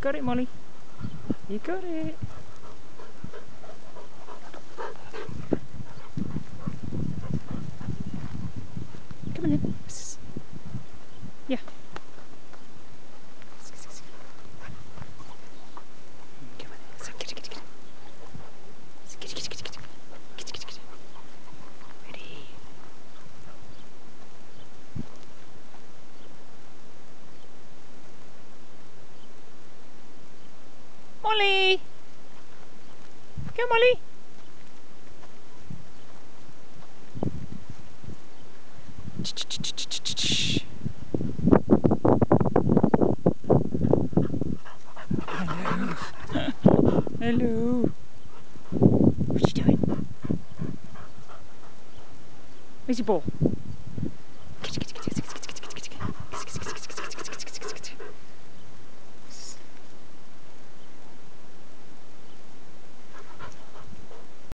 got it, Molly. You got it. Come on in. Molly! Come, Molly! Hello. Hello. What you doing? Where's your ball?